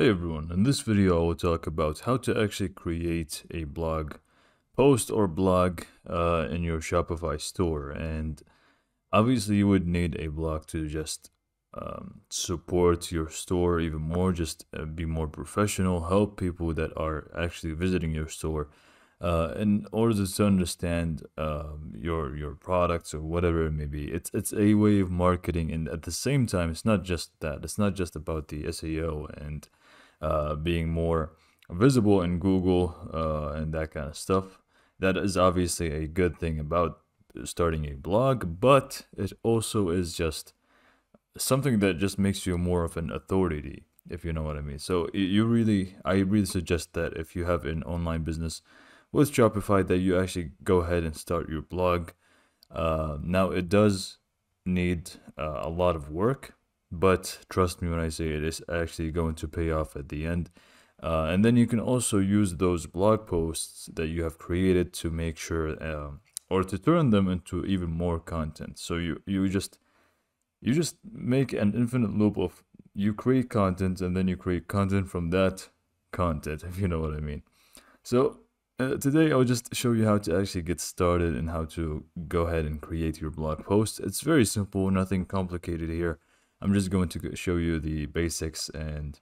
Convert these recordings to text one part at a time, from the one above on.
Hey everyone, in this video I will talk about how to actually create a blog post or blog uh, in your Shopify store and obviously you would need a blog to just um, support your store even more, just uh, be more professional, help people that are actually visiting your store uh, in order to understand um, your your products or whatever it may be. It's it's a way of marketing and at the same time it's not just that. It's not just about the SEO and uh, being more visible in Google uh, and that kind of stuff. That is obviously a good thing about starting a blog, but it also is just something that just makes you more of an authority, if you know what I mean. So you really, I really suggest that if you have an online business with Shopify, that you actually go ahead and start your blog. Uh, now it does need uh, a lot of work but trust me when I say it is actually going to pay off at the end. Uh, and then you can also use those blog posts that you have created to make sure uh, or to turn them into even more content. So you you just you just make an infinite loop of you create content and then you create content from that content, if you know what I mean. So uh, today I'll just show you how to actually get started and how to go ahead and create your blog post. It's very simple, nothing complicated here. I'm just going to show you the basics and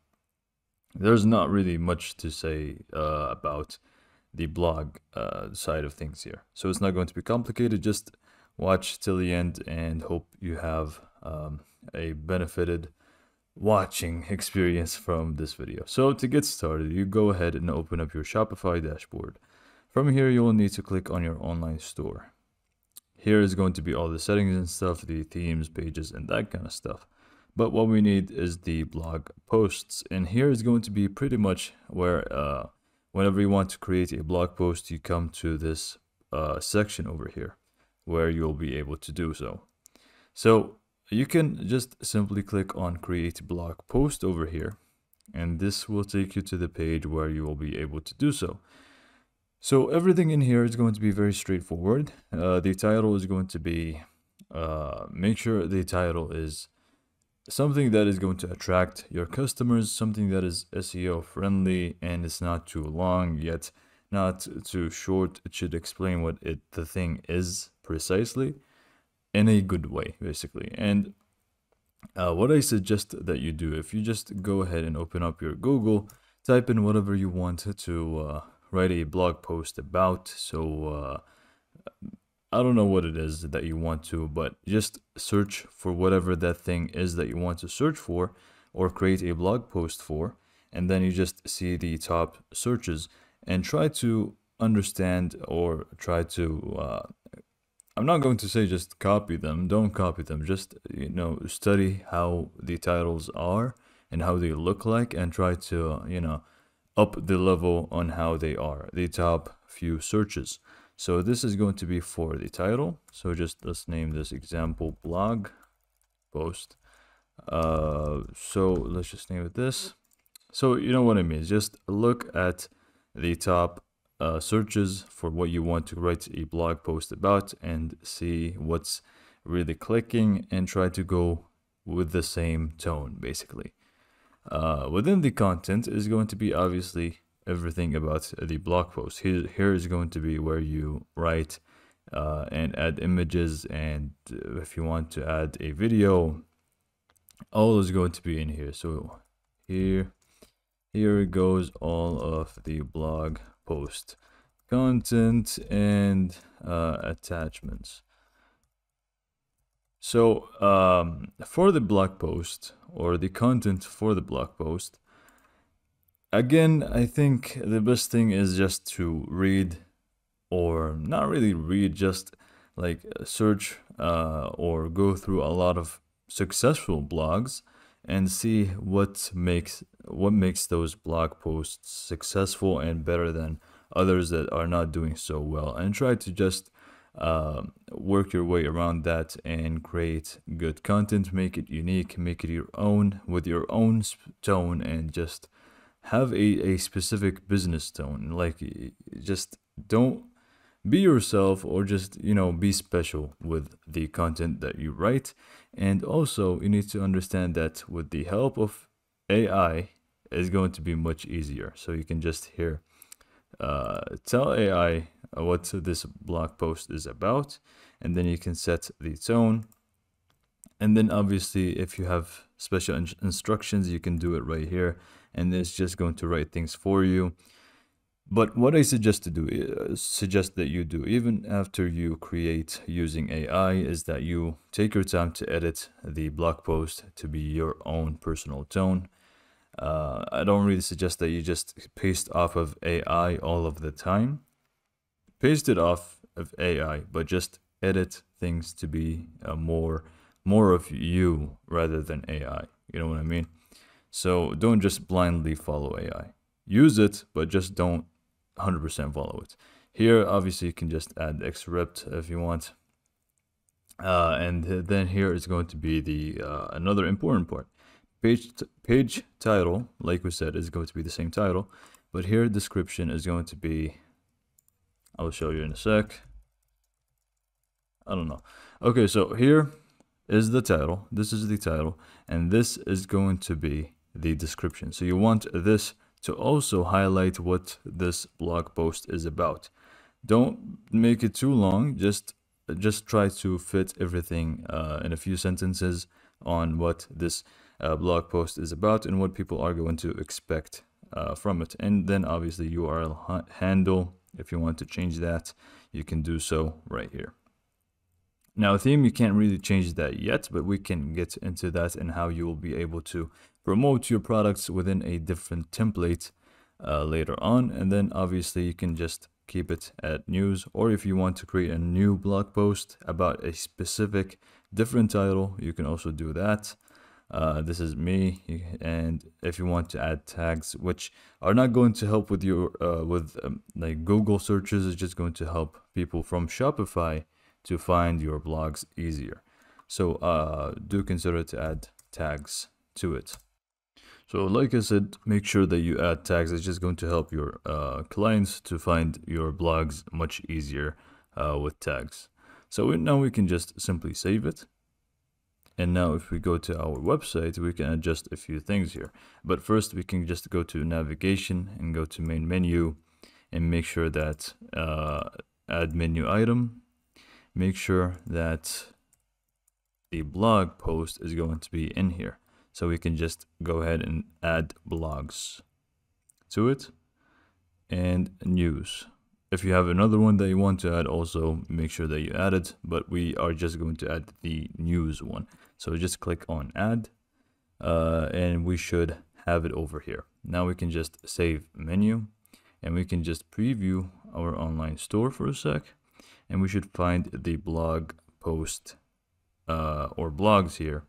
there's not really much to say uh, about the blog uh, side of things here. So it's not going to be complicated. Just watch till the end and hope you have um, a benefited watching experience from this video. So to get started, you go ahead and open up your Shopify dashboard. From here, you will need to click on your online store. Here is going to be all the settings and stuff, the themes, pages, and that kind of stuff. But what we need is the blog posts. And here is going to be pretty much where uh, whenever you want to create a blog post, you come to this uh, section over here where you'll be able to do so. So you can just simply click on create blog post over here and this will take you to the page where you will be able to do so. So everything in here is going to be very straightforward. Uh, the title is going to be, uh, make sure the title is something that is going to attract your customers, something that is SEO friendly and it's not too long yet not too short. It should explain what it the thing is precisely in a good way, basically. And uh, what I suggest that you do, if you just go ahead and open up your Google, type in whatever you want to uh, write a blog post about. So uh, I don't know what it is that you want to, but just search for whatever that thing is that you want to search for or create a blog post for. And then you just see the top searches and try to understand or try to, uh, I'm not going to say just copy them, don't copy them, just, you know, study how the titles are and how they look like and try to, you know, up the level on how they are, the top few searches. So this is going to be for the title. So just let's name this example blog post. Uh, so let's just name it this. So you know what I mean. Just look at the top uh, searches for what you want to write a blog post about and see what's really clicking and try to go with the same tone basically. Uh, within the content is going to be obviously everything about the blog post. Here, here is going to be where you write uh, and add images and if you want to add a video, all is going to be in here. So here, here goes all of the blog post content and uh, attachments. So um, for the blog post or the content for the blog post, again, I think the best thing is just to read or not really read, just like search uh, or go through a lot of successful blogs and see what makes what makes those blog posts successful and better than others that are not doing so well. And try to just uh, work your way around that and create good content. Make it unique. Make it your own with your own tone and just have a, a specific business tone like just don't be yourself or just you know be special with the content that you write and also you need to understand that with the help of ai is going to be much easier. So you can just here uh, tell AI what this blog post is about, and then you can set the tone. And then obviously, if you have special in instructions, you can do it right here, and it's just going to write things for you. But what I suggest to do, uh, suggest that you do, even after you create using AI, is that you take your time to edit the blog post to be your own personal tone. Uh, I don't really suggest that you just paste off of AI all of the time. Paste it off of AI, but just edit things to be uh, more more of you rather than AI. You know what I mean? So don't just blindly follow AI. Use it, but just don't 100% follow it. Here, obviously, you can just add script if you want. Uh, and then here is going to be the uh, another important part. Page, page title, like we said, is going to be the same title. But here, description is going to be, I'll show you in a sec. I don't know. Okay, so here is the title. This is the title. And this is going to be the description. So you want this to also highlight what this blog post is about. Don't make it too long, just just try to fit everything uh, in a few sentences on what this uh, blog post is about and what people are going to expect uh, from it. And then obviously URL handle, if you want to change that, you can do so right here. Now theme, you can't really change that yet, but we can get into that and how you will be able to promote your products within a different template uh, later on. And then obviously you can just keep it at news or if you want to create a new blog post about a specific different title, you can also do that. Uh, this is me and if you want to add tags which are not going to help with your uh, with um, like google searches it's just going to help people from shopify to find your blogs easier so uh, do consider to add tags to it so like I said, make sure that you add tags. It's just going to help your uh, clients to find your blogs much easier uh, with tags. So now we can just simply save it. And now if we go to our website, we can adjust a few things here. But first we can just go to navigation and go to main menu and make sure that uh, add menu item. Make sure that the blog post is going to be in here. So we can just go ahead and add blogs to it and news. If you have another one that you want to add also make sure that you add it, but we are just going to add the news one. So just click on add uh, and we should have it over here. Now we can just save menu and we can just preview our online store for a sec and we should find the blog post uh, or blogs here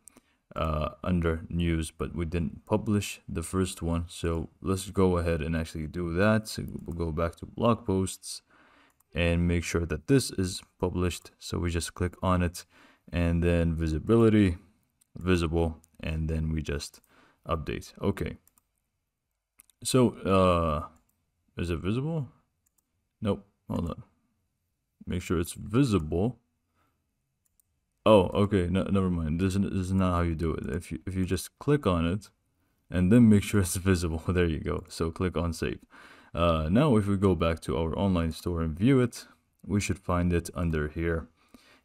uh, under news, but we didn't publish the first one. So let's go ahead and actually do that. So we'll go back to blog posts and make sure that this is published. So we just click on it and then visibility, visible, and then we just update. Okay. So, uh, is it visible? Nope. Hold on. Make sure it's visible. Oh, okay. No, never mind. This is, this is not how you do it. If you if you just click on it, and then make sure it's visible. There you go. So click on save. Uh, now, if we go back to our online store and view it, we should find it under here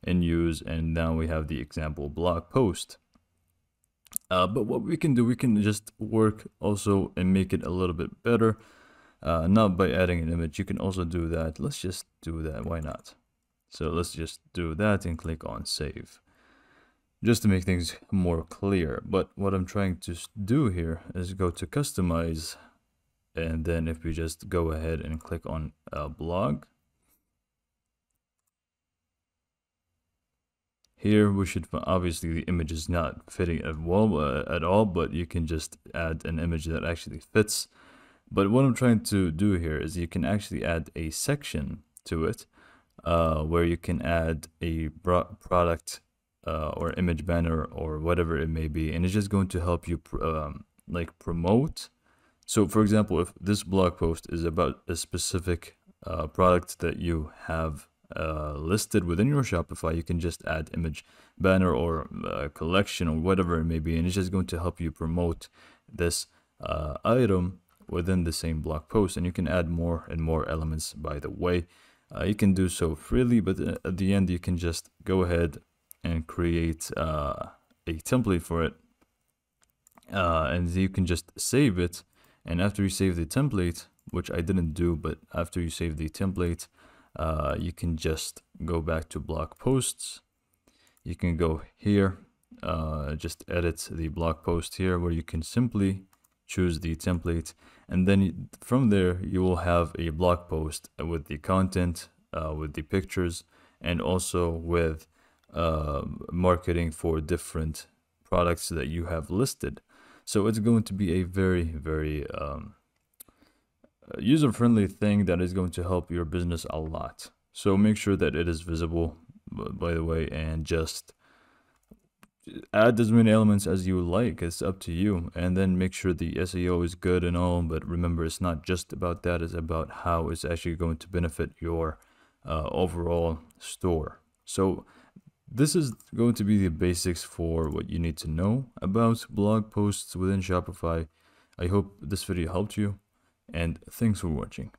in use, and now we have the example blog post. Uh, but what we can do, we can just work also and make it a little bit better. Uh, not by adding an image. You can also do that. Let's just do that. Why not? So let's just do that and click on save. Just to make things more clear. But what I'm trying to do here is go to customize. And then if we just go ahead and click on a blog. Here we should, obviously the image is not fitting at, well, uh, at all, but you can just add an image that actually fits. But what I'm trying to do here is you can actually add a section to it uh, where you can add a product uh, or image banner or whatever it may be and it's just going to help you pr um, like promote. So for example if this blog post is about a specific uh, product that you have uh, listed within your Shopify, you can just add image banner or uh, collection or whatever it may be, and it's just going to help you promote this uh, item within the same blog post and you can add more and more elements by the way. Uh, you can do so freely but uh, at the end you can just go ahead and create uh, a template for it. Uh, and you can just save it. And after you save the template which I didn't do but after you save the template uh, you can just go back to blog posts. You can go here uh, just edit the blog post here where you can simply choose the template and then from there you will have a blog post with the content uh, with the pictures and also with uh, marketing for different products that you have listed. So it's going to be a very very um, user-friendly thing that is going to help your business a lot. So make sure that it is visible by the way and just add as many elements as you like it's up to you and then make sure the seo is good and all but remember it's not just about that it's about how it's actually going to benefit your uh, overall store. So this is going to be the basics for what you need to know about blog posts within shopify. I hope this video helped you and thanks for watching